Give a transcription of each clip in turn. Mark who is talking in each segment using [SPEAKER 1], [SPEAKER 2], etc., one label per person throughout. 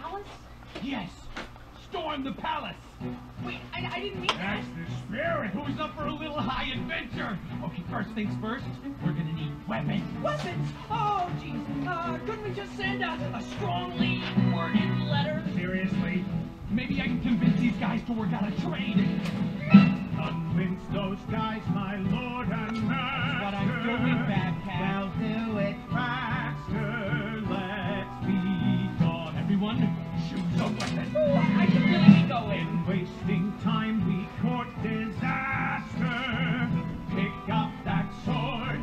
[SPEAKER 1] palace?
[SPEAKER 2] Yes. Storm the palace.
[SPEAKER 1] Wait, I, I didn't mean that.
[SPEAKER 2] That's the spirit. Who's up for a little high adventure? Okay, first things first. We're gonna need weapons.
[SPEAKER 1] Weapons? Oh, jeez. Uh, couldn't we just send a, a strongly worded letter?
[SPEAKER 2] Seriously? Maybe I can convince these guys to work out a trade.
[SPEAKER 3] Gone.
[SPEAKER 2] Everyone, choose a weapon.
[SPEAKER 1] Oh, I should really be going.
[SPEAKER 3] In wasting time, we court disaster. Pick up that sword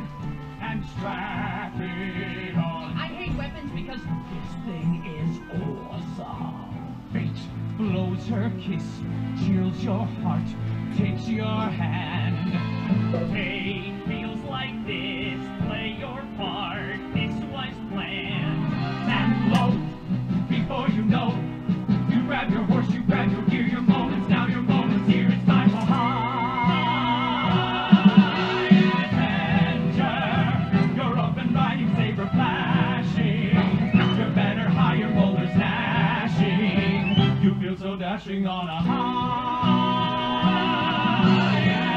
[SPEAKER 3] and strap it on.
[SPEAKER 1] I hate weapons because
[SPEAKER 2] This thing is awesome. Fate blows her kiss, chills your heart, takes your hand. Dashing on a high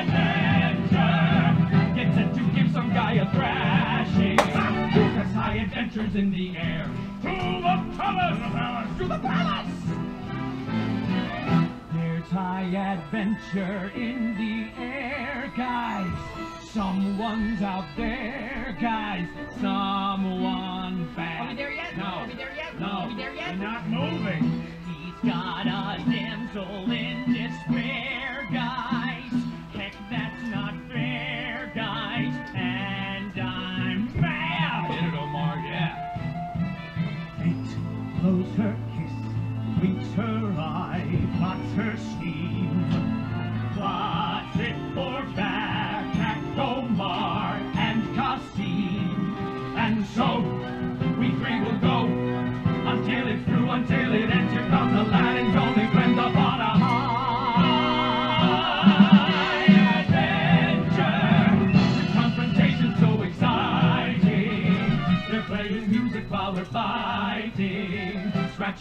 [SPEAKER 2] adventure. Get set to give some guy a thrashing. Cause high adventures in the air. To the palace! To the palace! There's high adventure in the air, guys. Someone's out there, guys. Someone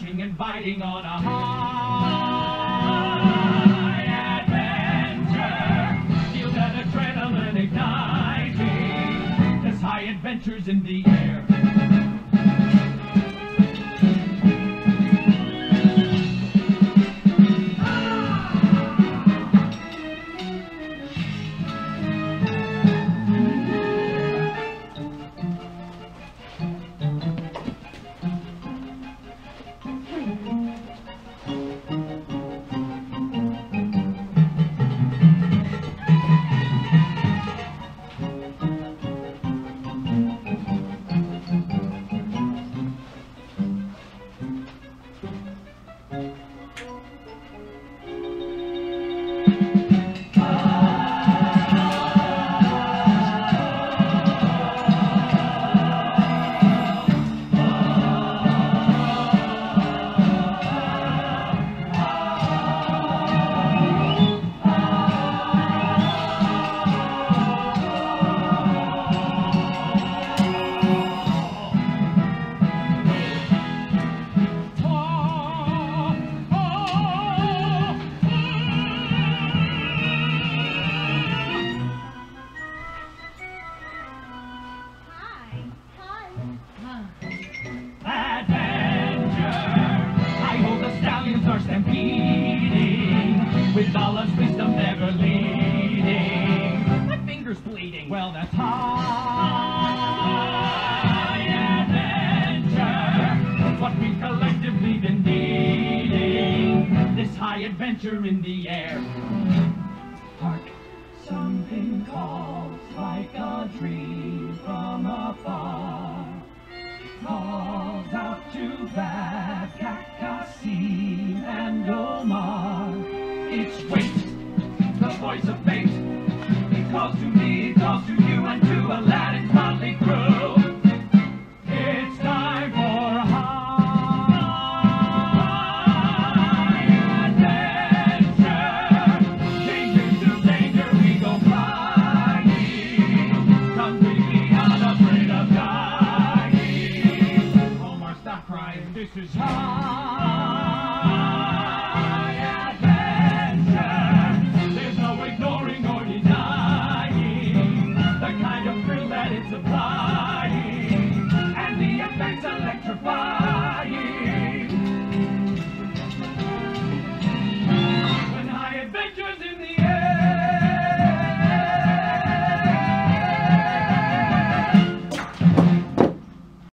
[SPEAKER 2] fighting, and biting on a high adventure. Feel that adrenaline igniting. There's high adventures in the Well, that's high adventure. What we collectively been needing. This high adventure in the air. Hark, something calls like a dream from afar calls out to Babkak, Kassim, and Omar. It's wait, the voice of fate. Calls to me, calls to you, and to Aladdin's motley crew. It's time for high adventure. Danger to danger, we go flying. Completely unafraid of dying. Omar, stop crying. This is high